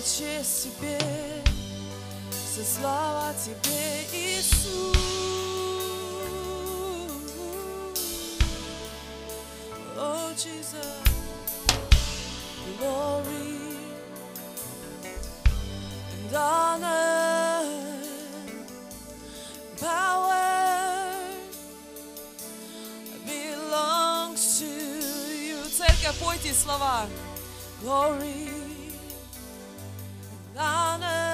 Честь тебе, вся слава тебе, Иисус. Oh, glory and honor, power belongs to you. Церковь, пойте слова. Glory on a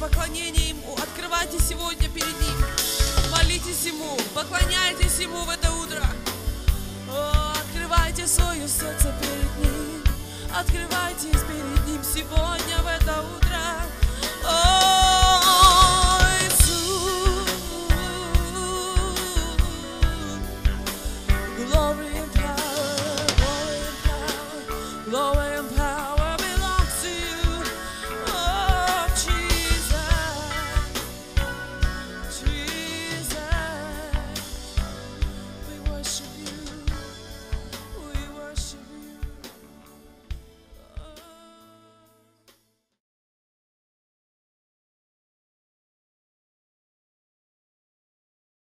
поклонение Ему, открывайте сегодня перед Ним, молитесь Ему, поклоняйтесь Ему в это утро. О, открывайте свое сердце перед Ним, открывайтесь перед Ним сегодня в это утро. О, Иисус, glory and power, glory and power, glory